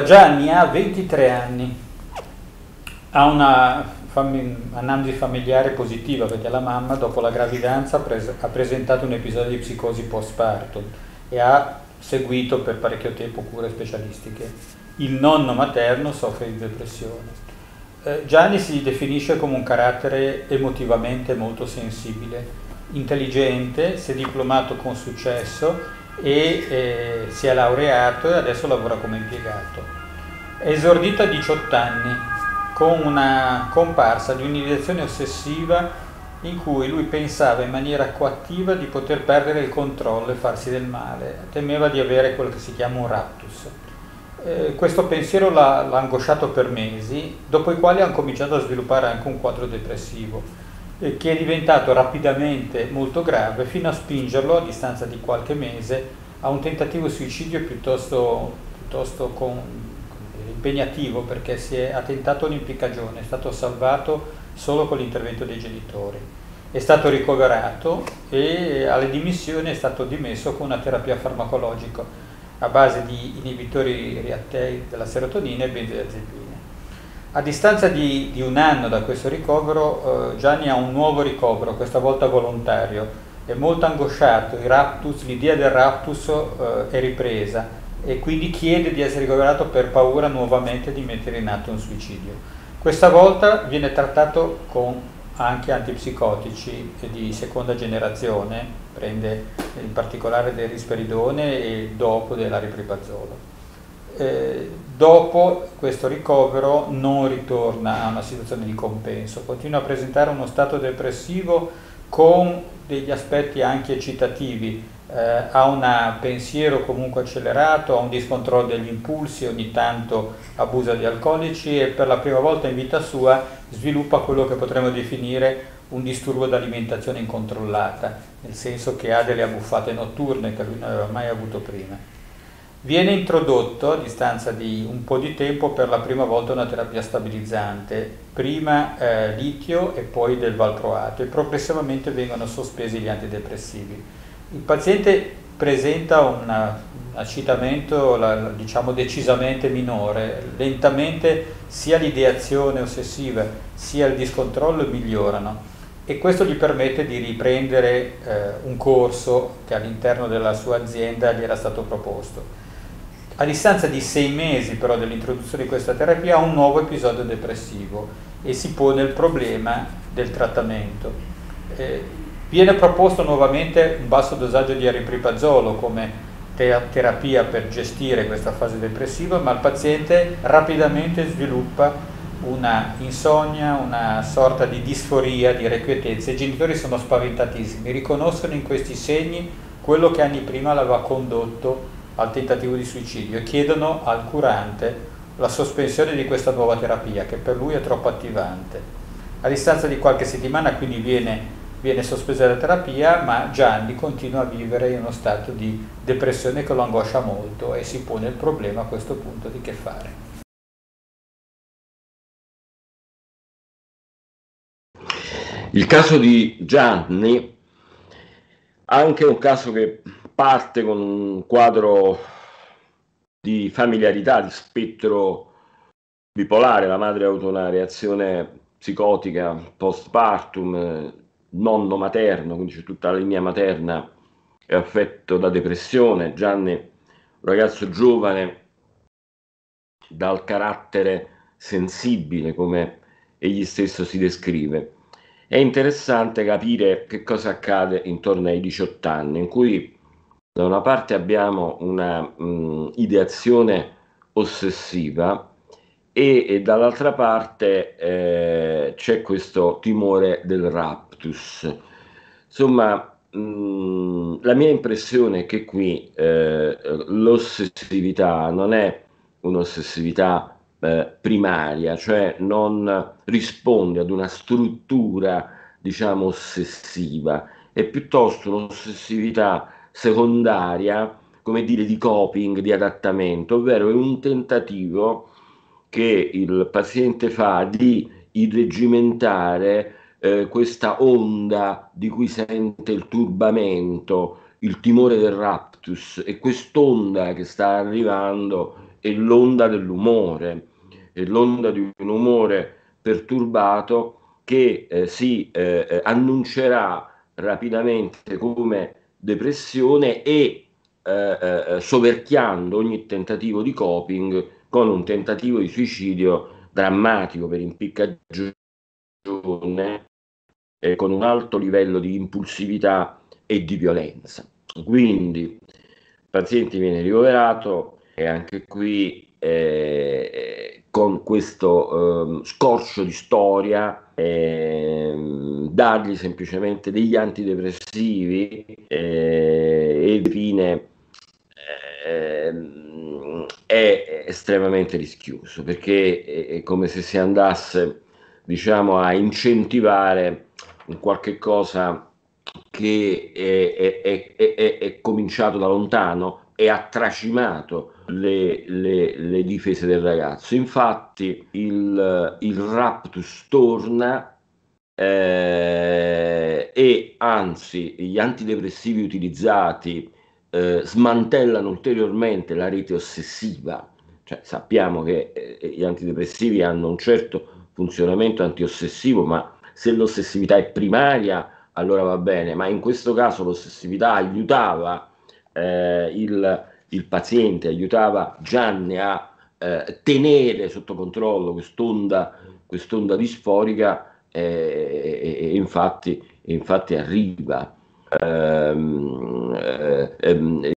Gianni ha 23 anni, ha una fam- analisi familiare positiva perché la mamma dopo la gravidanza pres- ha presentato un episodio di psicosi post-partum e ha seguito per parecchio tempo cure specialistiche. Il nonno materno soffre di depressione. Eh, Gianni si definisce come un carattere emotivamente molto sensibile, intelligente, si è diplomato con successo e eh, si è laureato e adesso lavora come impiegato. È esordito a 18 anni con una comparsa di un'ideazione ossessiva in cui lui pensava in maniera coattiva di poter perdere il controllo e farsi del male, temeva di avere quello che si chiama un raptus. Eh, questo pensiero l'ha, l'ha angosciato per mesi, dopo i quali ha cominciato a sviluppare anche un quadro depressivo che è diventato rapidamente molto grave fino a spingerlo a distanza di qualche mese a un tentativo di suicidio piuttosto, piuttosto con, impegnativo perché si è attentato all'impiccagione, è stato salvato solo con l'intervento dei genitori. È stato ricoverato e alle dimissioni è stato dimesso con una terapia farmacologica a base di inibitori reattei della serotonina e benzodiazepine. A distanza di, di, un anno da questo ricovero, eh, Gianni ha un nuovo ricovero, questa volta volontario. È molto angosciato, raptus, l'idea del raptus eh, è ripresa e quindi chiede di essere ricoverato per paura nuovamente di mettere in atto un suicidio. Questa volta viene trattato con anche antipsicotici di seconda generazione, prende in particolare del risperidone e dopo della ripripazolo. Eh, dopo questo ricovero non ritorna a una situazione di compenso, continua a presentare uno stato depressivo con degli aspetti anche eccitativi, eh, ha un pensiero comunque accelerato, ha un discontrollo degli impulsi, ogni tanto abusa di alcolici e per la prima volta in vita sua sviluppa quello che potremmo definire un disturbo d'alimentazione incontrollata, nel senso che ha delle abbuffate notturne che lui non aveva mai avuto prima. Viene introdotto a distanza di un po' di tempo per la prima volta una terapia stabilizzante, prima eh, litio e poi del valproato e progressivamente vengono sospesi gli antidepressivi. Il paziente presenta un accitamento la, diciamo decisamente minore, lentamente sia l'ideazione ossessiva sia il discontrollo migliorano e questo gli permette di riprendere eh, un corso che all'interno della sua azienda gli era stato proposto. A distanza di sei mesi però dell'introduzione di questa terapia ha un nuovo episodio depressivo e si pone il problema del trattamento. Eh, viene proposto nuovamente un basso dosaggio di aripripazolo come te- terapia per gestire questa fase depressiva, ma il paziente rapidamente sviluppa una insonnia, una sorta di disforia, di irrequietezza. I genitori sono spaventatissimi, riconoscono in questi segni quello che anni prima l'aveva condotto al tentativo di suicidio e chiedono al curante la sospensione di questa nuova terapia che per lui è troppo attivante. A distanza di qualche settimana quindi viene, viene sospesa la terapia, ma Gianni continua a vivere in uno stato di depressione che lo angoscia molto e si pone il problema a questo punto di che fare. Il caso di Gianni, anche un caso che parte con un quadro di familiarità, di spettro bipolare, la madre ha avuto una reazione psicotica postpartum, nonno materno, quindi c'è tutta la linea materna è affetto da depressione, Gianni, un ragazzo giovane dal carattere sensibile come egli stesso si descrive. È interessante capire che cosa accade intorno ai 18 anni, in cui da una parte abbiamo una mh, ideazione ossessiva e, e dall'altra parte eh, c'è questo timore del raptus. Insomma, mh, la mia impressione è che qui eh, l'ossessività non è un'ossessività eh, primaria, cioè non risponde ad una struttura, diciamo, ossessiva, è piuttosto un'ossessività secondaria, come dire, di coping, di adattamento, ovvero è un tentativo che il paziente fa di irreggimentare eh, questa onda di cui sente il turbamento, il timore del raptus e quest'onda che sta arrivando è l'onda dell'umore, è l'onda di un umore perturbato che eh, si eh, eh annuncerà rapidamente come depressione e eh, eh, soverchiando ogni tentativo di coping con un tentativo di suicidio drammatico per impiccagione e con un alto livello di impulsività e di violenza. Quindi il paziente viene ricoverato e anche qui eh, con questo eh, scorcio di storia eh, dargli semplicemente degli antidepressivi eh, e fine ehm, è estremamente rischioso perché è come se si andasse diciamo a incentivare un qualche cosa che è, è, è, è, cominciato da lontano e ha tracimato le, le, le difese del ragazzo. Infatti il, il raptus torna eh, e anzi gli antidepressivi utilizzati eh, smantellano ulteriormente la rete ossessiva. Cioè, sappiamo che eh, gli antidepressivi hanno un certo funzionamento antiossessivo, ma se l'ossessività è primaria allora va bene, ma in questo caso l'ossessività aiutava eh, il, il, paziente, aiutava Gianni a eh, tenere sotto controllo quest'onda, quest'onda disforica eh, e, infatti, infatti, arriva. Ehm, eh, ehm,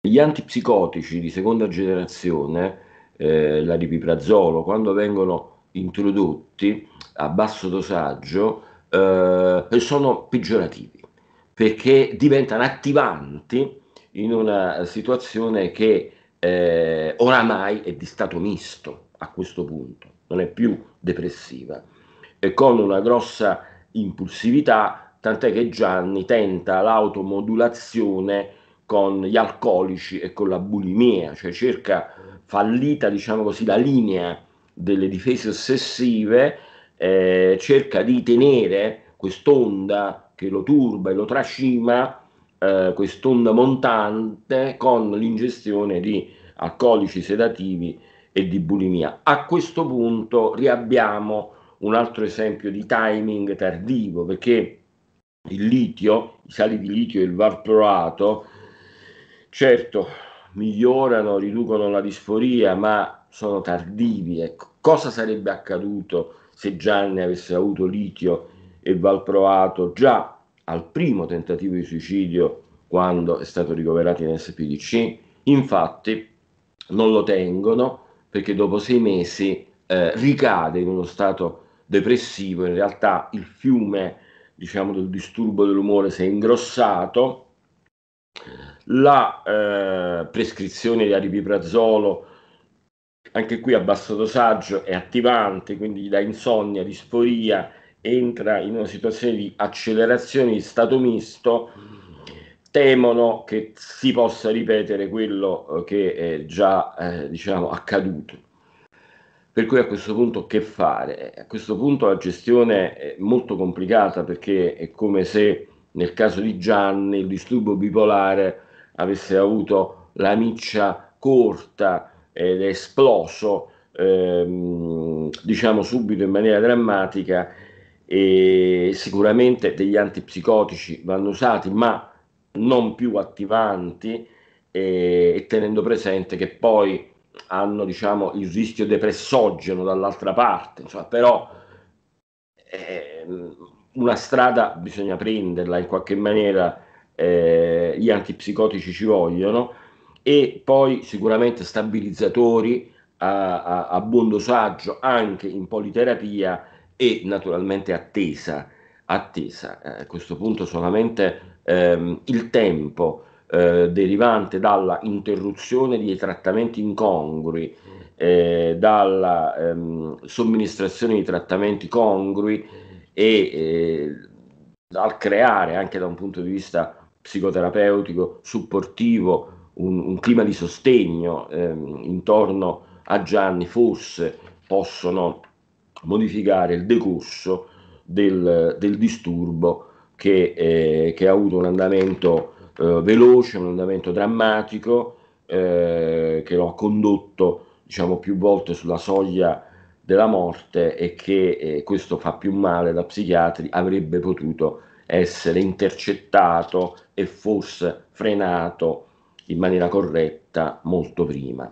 gli antipsicotici di seconda generazione, eh, la ripiprazolo, quando vengono introdotti a basso dosaggio eh, sono peggiorativi perché diventano attivanti in una situazione che eh, oramai è di stato misto a questo punto, non è più depressiva, e con una grossa impulsività, tant'è che Gianni tenta l'automodulazione con gli alcolici e con la bulimia, cioè cerca fallita, diciamo così, la linea delle difese ossessive, eh, cerca di tenere quest'onda che lo turba e lo trascina, eh, quest'onda montante con l'ingestione di alcolici sedativi e di bulimia. A questo punto riabbiamo un altro esempio di timing tardivo perché il litio, i sali di litio e il valproato, certo migliorano, riducono la disforia, ma sono tardivi. Ecco. Cosa sarebbe accaduto se Gianni avesse avuto litio e valproato già al primo tentativo di suicidio quando è stato ricoverato in SPDC? Infatti non lo tengono perché dopo sei mesi eh, ricade in uno stato depressivo, in realtà il fiume diciamo, del disturbo dell'umore si è ingrossato, la eh, prescrizione di aripiprazolo anche qui a basso dosaggio è attivante, quindi gli dà insonnia, disforia, entra in una situazione di accelerazione di stato misto, temono che si possa ripetere quello eh, che è già eh, diciamo accaduto. Per cui a questo punto che fare? A questo punto la gestione è molto complicata perché è come se nel caso di Gianni il disturbo bipolare avesse avuto la miccia corta ed esploso ehm, diciamo subito in maniera drammatica e sicuramente degli antipsicotici vanno usati ma non più attivanti e, e tenendo presente che poi hanno diciamo il rischio depressogeno dall'altra parte insomma, però eh, una strada bisogna prenderla in qualche maniera eh, gli antipsicotici ci vogliono e poi sicuramente stabilizzatori a, a, a buon dosaggio anche in politerapia e naturalmente attesa. attesa. Eh, a questo punto solamente ehm, il tempo eh, derivante dalla interruzione di trattamenti incongrui, eh, dalla ehm, somministrazione di trattamenti congrui e eh, dal creare anche da un punto di vista psicoterapeutico, supportivo, un, un clima di sostegno ehm, intorno a Gianni forse possono modificare il decorso del, del disturbo che, eh, che, ha avuto un andamento eh, veloce, un andamento drammatico eh, che lo ha condotto diciamo più volte sulla soglia della morte e che eh, questo fa più male da psichiatri avrebbe potuto essere intercettato e forse frenato in maniera corretta molto prima.